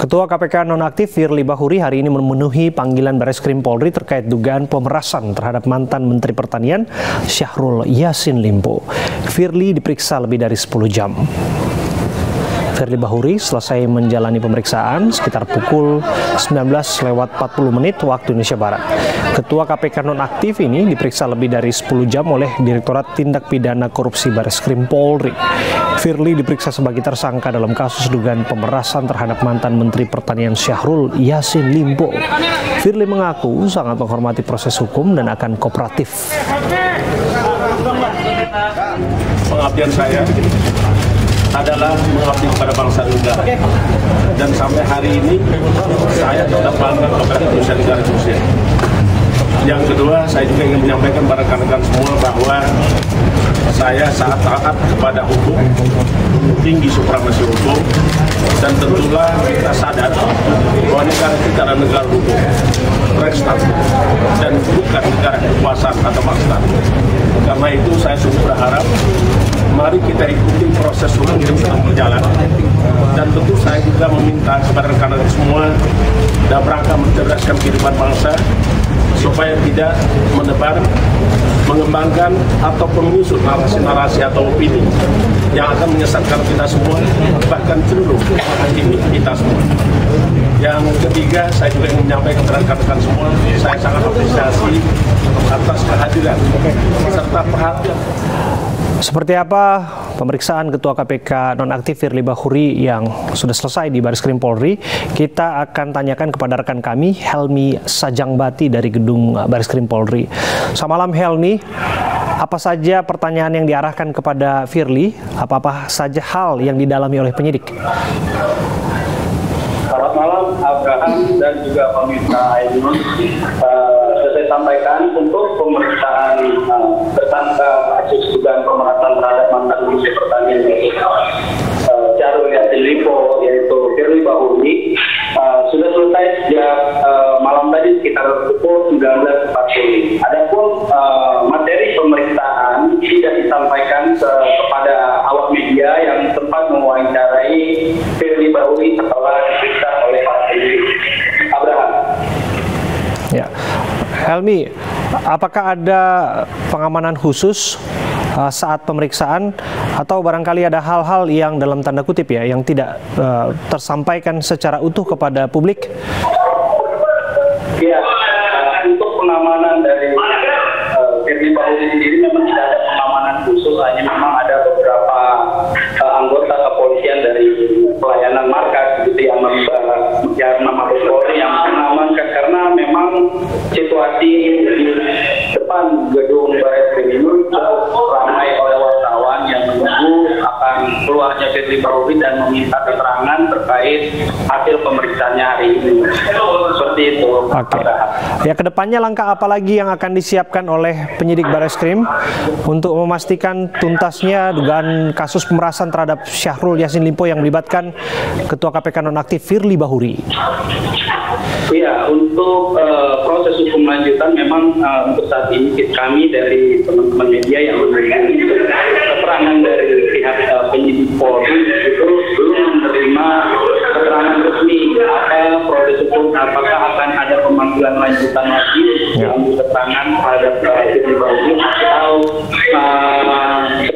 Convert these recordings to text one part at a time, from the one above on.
Ketua KPK nonaktif Firly Bahuri hari ini memenuhi panggilan Baris Krim Polri terkait dugaan pemerasan terhadap mantan Menteri Pertanian Syahrul Yasin Limpo. Firly diperiksa lebih dari 10 jam. Firly Bahuri selesai menjalani pemeriksaan sekitar pukul 19 lewat 40 menit waktu Indonesia Barat. Ketua KPK nonaktif ini diperiksa lebih dari 10 jam oleh Direktorat Tindak Pidana Korupsi Baris Krim Polri. Firly diperiksa sebagai tersangka dalam kasus dugaan pemerasan terhadap mantan Menteri Pertanian Syahrul Yasin Limpo. Firly mengaku sangat menghormati proses hukum dan akan kooperatif. Pengabdian saya adalah mengabdi kepada bangsa negara. Dan sampai hari ini saya tetap bangga kepada Indonesia negara Indonesia. Yang kedua, saya juga ingin menyampaikan kepada rekan-rekan semua bahwa saya sangat taat kepada hukum, tinggi supremasi hukum, dan tentulah kita sadar bahwa negara kita adalah negara hukum, rekstan, dan bukan negara kekuasaan atau maksa. Karena itu saya sungguh berharap kita ikuti proses hukum yang sedang berjalan. Dan tentu saya juga meminta kepada rekan-rekan semua dalam rangka mencerdaskan kehidupan bangsa supaya tidak menebar, mengembangkan ataupun menyusun narasi-narasi atau opini yang akan menyesatkan kita semua, bahkan seluruh ini kita semua. Yang ketiga, saya juga ingin menyampaikan kepada rekan-rekan semua, saya sangat apresiasi atas kehadiran serta perhatian seperti apa pemeriksaan Ketua KPK nonaktif Firly Bahuri yang sudah selesai di Baris Krim Polri? Kita akan tanyakan kepada rekan kami Helmi Sajangbati dari gedung Baris Krim Polri. Selamat malam Helmi. Apa saja pertanyaan yang diarahkan kepada Firly? Apa-apa saja hal yang didalami oleh penyidik? Selamat malam Abraham dan juga pemirsa Ainun. Sampaikan untuk pemeriksaan uh, tersangka kasus dugaan pemerasan terhadap mantan Menteri Pertanian uh, Syahrul Yassin Limpo yaitu Firly Bahuri uh, sudah selesai sejak malam tadi sekitar pukul 19.40. Adapun materi pemeriksaan tidak disampaikan ke, kepada awak media yang sempat mewawancarai Firly Bahuri setelah diperiksa oleh Pak Abraham. Ya, Helmi, apakah ada pengamanan khusus uh, saat pemeriksaan atau barangkali ada hal-hal yang dalam tanda kutip ya yang tidak uh, tersampaikan secara utuh kepada publik? Ya, untuk pengamanan dari situasi di depan gedung Baris Krim cukup ramai oleh wartawan yang menunggu akan keluarnya Firly Bahuri dan meminta keterangan terkait hasil pemeriksaannya hari ini. Seperti itu. Oke. Ya ke depannya langkah apa lagi yang akan disiapkan oleh penyidik Baris Krim untuk memastikan tuntasnya dugaan kasus pemerasan terhadap Syahrul Yasin Limpo yang melibatkan Ketua KPK nonaktif Firly Bahuri. Iya, untuk uh, proses hukum lanjutan memang uh, untuk saat ini kami dari teman-teman media yang menunggu keterangan dari pihak uh, penyidik Polri itu belum menerima keterangan resmi apa proses hukum apakah akan ada pemanggilan lanjutan lagi Ya. yang keterangan terhadap uh, Bahuri atau uh,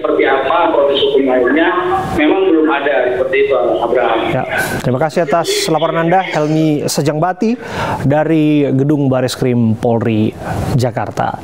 seperti apa proses hukum lainnya memang belum ada seperti itu Abraham. Ya, terima kasih atas laporan Anda Helmi Sejangbati dari Gedung Baris Krim Polri Jakarta.